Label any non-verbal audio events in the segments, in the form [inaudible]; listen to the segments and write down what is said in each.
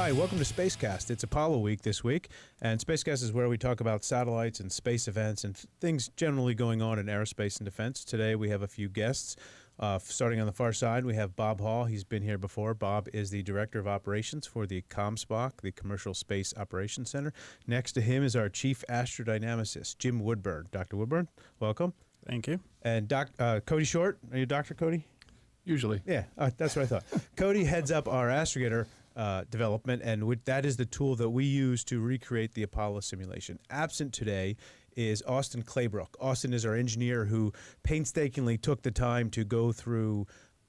Hi, welcome to Spacecast. It's Apollo Week this week, and Spacecast is where we talk about satellites and space events and things generally going on in aerospace and defense. Today we have a few guests. Uh, starting on the far side, we have Bob Hall. He's been here before. Bob is the Director of Operations for the ComSpoc, the Commercial Space Operations Center. Next to him is our Chief Astrodynamicist, Jim Woodburn. Dr. Woodburn, welcome. Thank you. And doc, uh, Cody Short. Are you Dr. Cody? Usually. Yeah, uh, that's what I thought. [laughs] Cody heads up our Astrogator uh, development, and that is the tool that we use to recreate the Apollo simulation. Absent today is Austin Claybrook. Austin is our engineer who painstakingly took the time to go through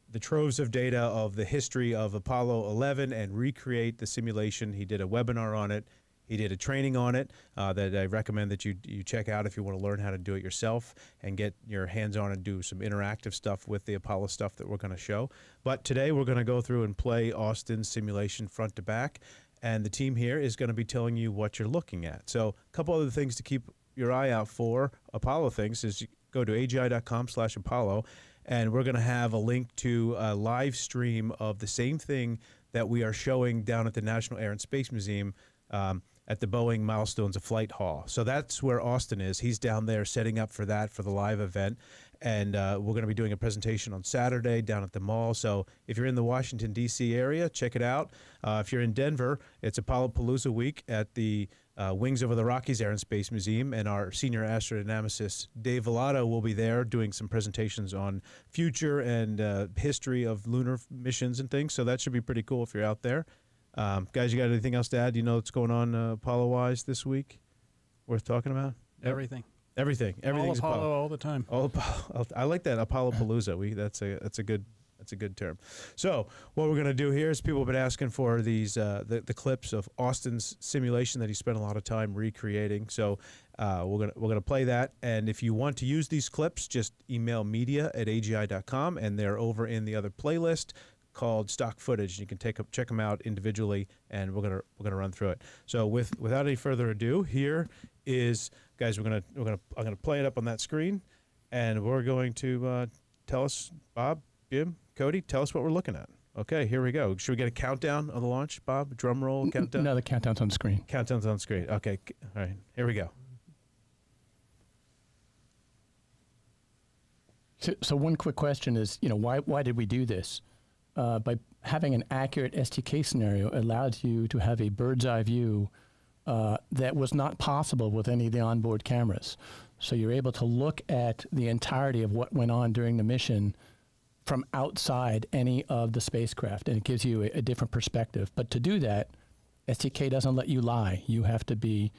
the troves of data of the history of Apollo 11 and recreate the simulation. He did a webinar on it. He did a training on it uh, that I recommend that you you check out if you want to learn how to do it yourself and get your hands on and do some interactive stuff with the Apollo stuff that we're going to show. But today we're going to go through and play Austin's simulation front to back, and the team here is going to be telling you what you're looking at. So a couple other things to keep your eye out for Apollo things is go to agi.com slash Apollo, and we're going to have a link to a live stream of the same thing that we are showing down at the National Air and Space Museum um, at the Boeing Milestones of Flight Hall. So that's where Austin is. He's down there setting up for that for the live event. And uh, we're going to be doing a presentation on Saturday down at the mall. So if you're in the Washington, D.C. area, check it out. Uh, if you're in Denver, it's Apollo Palooza week at the uh, Wings Over the Rockies Air and Space Museum. And our senior astrodynamicist, Dave Vallado, will be there doing some presentations on future and uh, history of lunar missions and things. So that should be pretty cool if you're out there. Um, guys, you got anything else to add? You know what's going on uh, Apollo wise this week? Worth talking about? Everything. Everything. Everything. All Apollo, all the time. All Apollo. [laughs] I like that Apollo Palooza. We that's a that's a good that's a good term. So what we're going to do here is people have been asking for these uh, the, the clips of Austin's simulation that he spent a lot of time recreating. So uh, we're gonna we're gonna play that. And if you want to use these clips, just email media at agi.com, and they're over in the other playlist called stock footage. You can take up, check them out individually, and we're gonna we're gonna run through it. So with without any further ado, here is guys. We're gonna we're gonna I'm gonna play it up on that screen, and we're going to uh, tell us Bob, Jim, Cody, tell us what we're looking at. Okay, here we go. Should we get a countdown on the launch, Bob? Drum roll countdown. No, the countdown's on screen. Countdown's on screen. Okay, all right. Here we go. So, so one quick question is, you know, why why did we do this? Uh, by having an accurate STK scenario allows you to have a bird's eye view uh, that was not possible with any of the onboard cameras. So you're able to look at the entirety of what went on during the mission from outside any of the spacecraft, and it gives you a, a different perspective. But to do that, STK doesn't let you lie. You have to be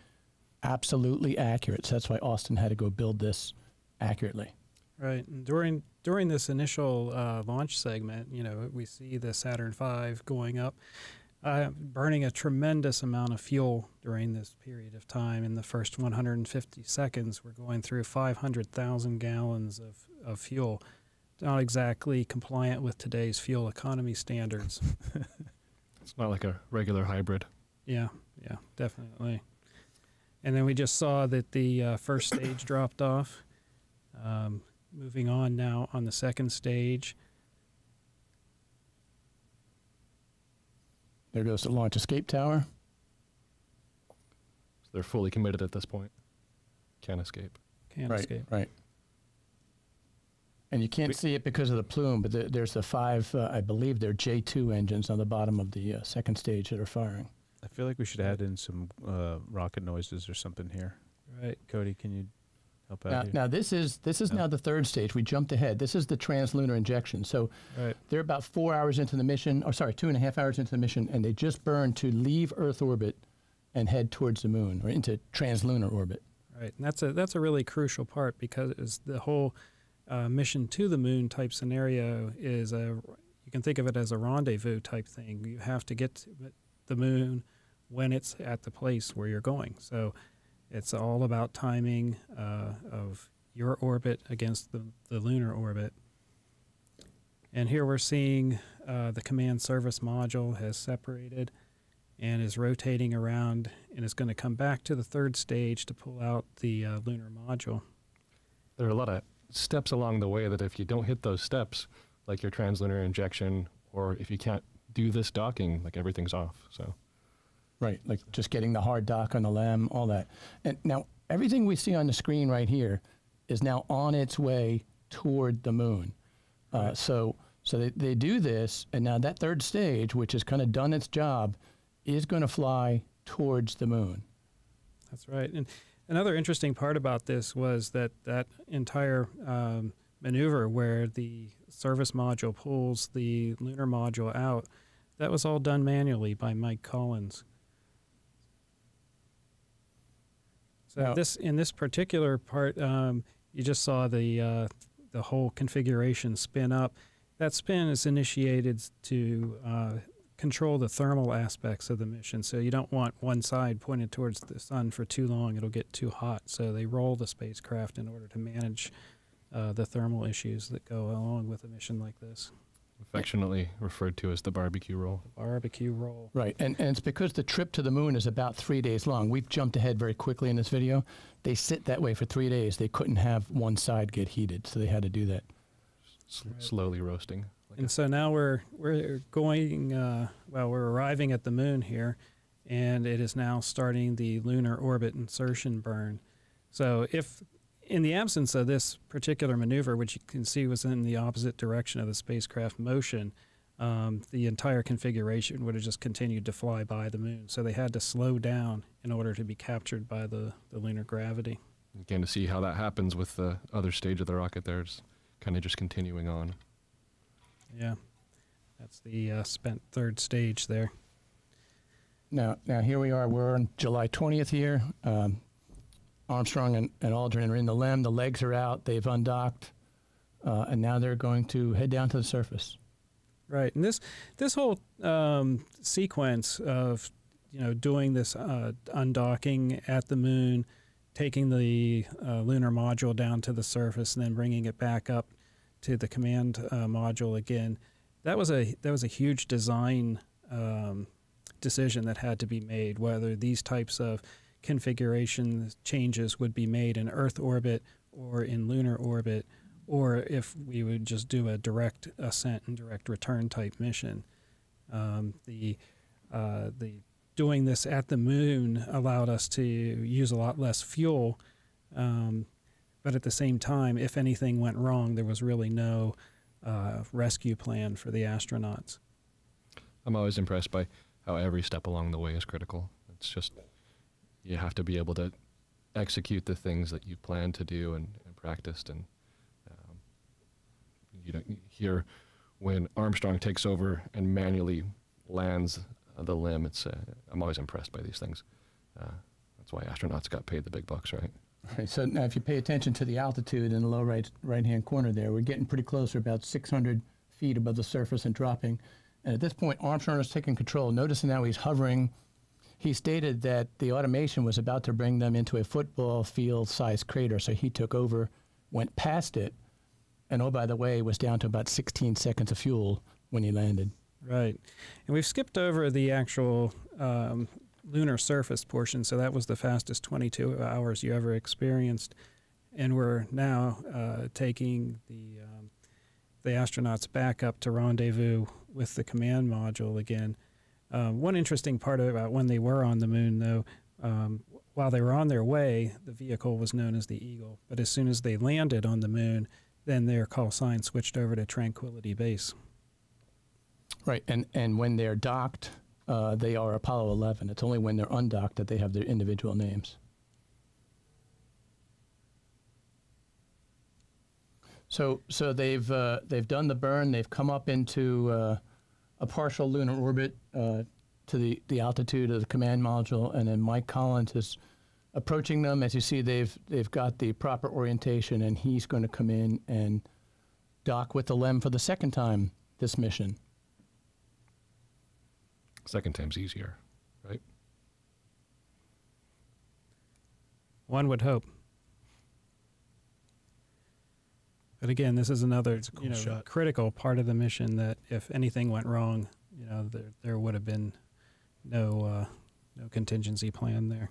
absolutely accurate. So that's why Austin had to go build this accurately. Right. And during during this initial uh, launch segment, you know, we see the Saturn V going up, uh, burning a tremendous amount of fuel during this period of time. In the first 150 seconds, we're going through 500,000 gallons of, of fuel. Not exactly compliant with today's fuel economy standards. [laughs] it's not like a regular hybrid. Yeah, yeah, definitely. And then we just saw that the uh, first stage dropped off. Um, moving on now on the second stage. There goes the launch escape tower. So they're fully committed at this point. Can't escape. Can't right, escape. Right. And you can't we, see it because of the plume, but the, there's the five, uh, I believe they're J2 engines on the bottom of the uh, second stage that are firing. I feel like we should add in some uh, rocket noises or something here. Right. Cody, can you out now, here? now this is this is now the third stage. We jumped ahead. This is the translunar injection. So right. they're about four hours into the mission, or sorry, two and a half hours into the mission, and they just burned to leave Earth orbit and head towards the moon or into translunar orbit. Right, and that's a that's a really crucial part because the whole uh, mission to the moon type scenario is a you can think of it as a rendezvous type thing. You have to get to the moon when it's at the place where you're going. So it's all about timing uh, of your orbit against the, the lunar orbit. And here we're seeing uh, the command service module has separated and is rotating around and is going to come back to the third stage to pull out the uh, lunar module. There are a lot of steps along the way that if you don't hit those steps, like your translunar injection, or if you can't do this docking, like everything's off. So Right, like just getting the hard dock on the LEM, all that. And now everything we see on the screen right here is now on its way toward the moon. Uh, so so they, they do this, and now that third stage, which has kind of done its job, is going to fly towards the moon. That's right. And another interesting part about this was that that entire um, maneuver where the service module pulls the lunar module out, that was all done manually by Mike Collins. So this in this particular part, um, you just saw the uh, the whole configuration spin up. That spin is initiated to uh, control the thermal aspects of the mission. So you don't want one side pointed towards the sun for too long; it'll get too hot. So they roll the spacecraft in order to manage uh, the thermal issues that go along with a mission like this. Affectionately referred to as the barbecue roll. Barbecue roll. Right, and, and it's because the trip to the moon is about three days long. We've jumped ahead very quickly in this video. They sit that way for three days. They couldn't have one side get heated, so they had to do that. S- Right. Slowly roasting. Like And so now we're we're going uh, well. We're arriving at the moon here, and it is now starting the lunar orbit insertion burn. So if in the absence of this particular maneuver, which you can see was in the opposite direction of the spacecraft motion, um, the entire configuration would have just continued to fly by the moon. So they had to slow down in order to be captured by the, the lunar gravity. Again, to see how that happens with the other stage of the rocket there, it's kind of just continuing on. Yeah, that's the uh, spent third stage there. Now, now here we are. We're on July 20th here. Um, Armstrong and, and Aldrin are in the LEM. The legs are out. They've undocked, uh, and now they're going to head down to the surface. Right, and this this whole um, sequence of you know doing this uh, undocking at the moon, taking the uh, lunar module down to the surface, and then bringing it back up to the command uh, module again, that was a that was a huge design um, decision that had to be made. Whether these types of configuration changes would be made in Earth orbit or in lunar orbit or if we would just do a direct ascent and direct return type mission. Um, the uh, the doing this at the moon allowed us to use a lot less fuel, um, but at the same time, if anything went wrong, there was really no uh, rescue plan for the astronauts. I'm always impressed by how every step along the way is critical. It's just you have to be able to execute the things that you plan to do and, and practiced. And um, you don't hear when Armstrong takes over and manually lands the LEM. It's uh, I'm always impressed by these things. Uh, that's why astronauts got paid the big bucks, right? Right, so now if you pay attention to the altitude in the low right right hand corner there, we're getting pretty close. We're about 600 feet above the surface and dropping. And at this point, Armstrong is taking control. Notice now he's hovering. He stated that the automation was about to bring them into a football field sized crater, so he took over, went past it, and oh, by the way, was down to about 16 seconds of fuel when he landed. Right. And we've skipped over the actual um, lunar surface portion, so that was the fastest 22 hours you ever experienced. And we're now uh, taking the um, the astronauts back up to rendezvous with the command module again. Um, one interesting part about when they were on the moon, though, um, while they were on their way, the vehicle was known as the Eagle. But as soon as they landed on the moon, then their call sign switched over to Tranquility Base. Right, and and when they're docked, uh, they are Apollo 11. It's only when they're undocked that they have their individual names. So so they've uh, they've done the burn. They've come up into uh, a partial lunar orbit uh, to the the altitude of the command module, and then Mike Collins is approaching them. As you see, they've they've got the proper orientation, and he's going to come in and dock with the LEM for the second time this mission. Second time's easier, right? One would hope. But again, this is another cool you know, shot. critical part of the mission that if anything went wrong, you know, there there would have been no uh, no contingency plan there.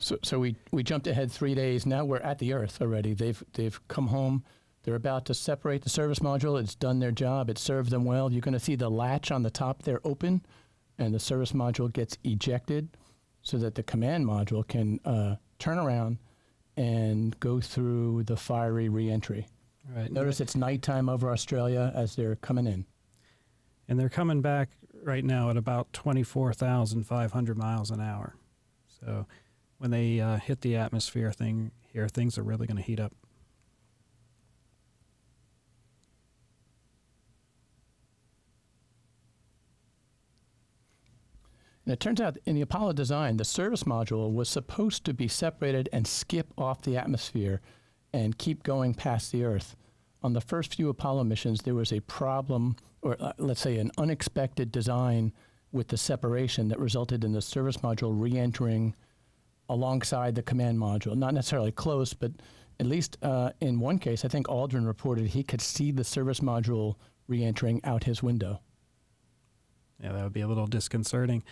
So, so we, we jumped ahead three days. Now we're at the Earth already. They've they've come home. They're about to separate the service module. It's done their job. It served them well. You're going to see the latch on the top there open, and the service module gets ejected. so that the command module can uh, turn around and go through the fiery reentry. Right. Notice it's nighttime over Australia as they're coming in. and they're coming back right now at about 24,500 miles an hour. So when they uh, hit the atmosphere thing here, things are really going to heat up. And it turns out in the Apollo design, the service module was supposed to be separated and skip off the atmosphere and keep going past the Earth. On the first few Apollo missions, there was a problem, or uh, let's say an unexpected design with the separation that resulted in the service module re entering alongside the command module. Not necessarily close, but at least uh, in one case, I think Aldrin reported he could see the service module re entering out his window. Yeah, that would be a little disconcerting.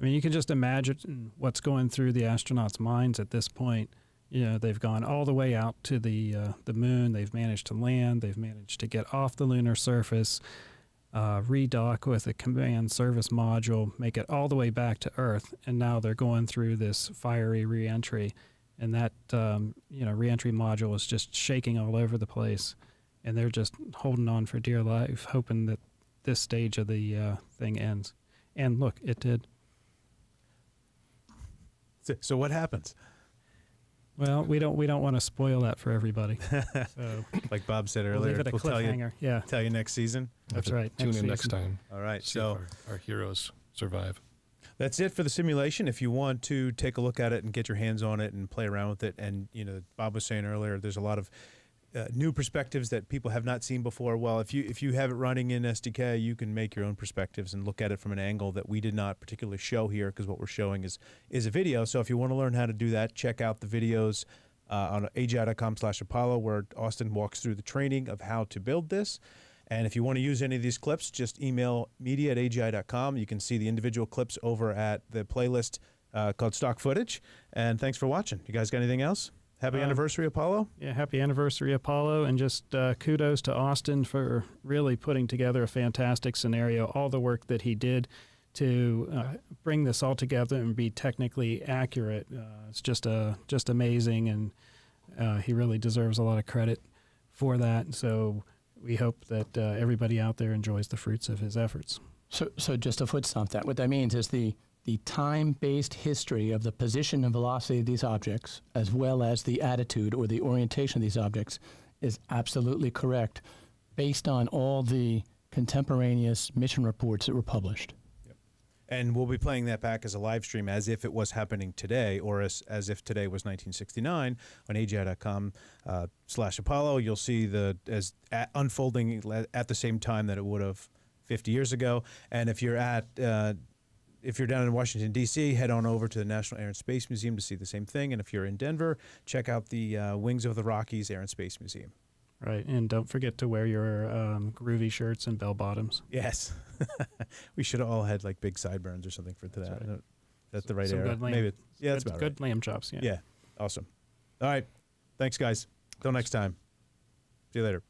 I mean, you can just imagine what's going through the astronauts' minds at this point. You know, they've gone all the way out to the uh, the moon. They've managed to land. They've managed to get off the lunar surface, uh, redock with a command service module, make it all the way back to Earth, and now they're going through this fiery reentry, and that um, you know reentry module is just shaking all over the place, and they're just holding on for dear life, hoping that this stage of the uh, thing ends. And look, it did. So, so what happens? Well, we don't we don't want to spoil that for everybody. [laughs] So Like Bob said earlier, we'll earlier, leave it a we'll tell you cliffhanger. Yeah, tell you next season. that's right. Tune in next time. All right. See So our, our heroes survive. That's it for the simulation. If you want to take a look at it and get your hands on it and play around with it, and you know, Bob was saying earlier, there's a lot of uh, new perspectives that people have not seen before. Well, if you if you have it running in STK, you can make your own perspectives and look at it from an angle that we did not particularly show here because what we're showing is is a video. So if you want to learn how to do that, check out the videos uh, on agi.com/apollo where Austin walks through the training of how to build this. And if you want to use any of these clips, just email media at agi.com. You can see the individual clips over at the playlist uh, called Stock Footage. And thanks for watching. You guys got anything else? Happy Um, anniversary, Apollo. Yeah, happy anniversary, Apollo, and just uh, kudos to Austin for really putting together a fantastic scenario. All the work that he did to uh, bring this all together and be technically accurate, uh, it's just uh, just amazing, and uh, he really deserves a lot of credit for that. So we hope that uh, everybody out there enjoys the fruits of his efforts. So, so just to foot stomp that, what that means is the the time-based history of the position and velocity of these objects, as well as the attitude or the orientation of these objects, is absolutely correct, based on all the contemporaneous mission reports that were published. And we'll be playing that back as a live stream as if it was happening today or as, as if today was 1969 on agi.com uh, slash Apollo. You'll see the as at, unfolding at the same time that it would have 50 years ago. And if you're at uh, if you're down in Washington D.C., head on over to the National Air and Space Museum to see the same thing. And if you're in Denver, check out the uh, Wings of the Rockies Air and Space Museum. Right, and don't forget to wear your um, groovy shirts and bell bottoms. Yes, [laughs] we should have all had like big sideburns or something for That's that. right. That's the right Some era. good lamb- Maybe. Yeah, that's good, about good lamb chops. right. Yeah, awesome. All right, thanks, guys. Till next time. See you later.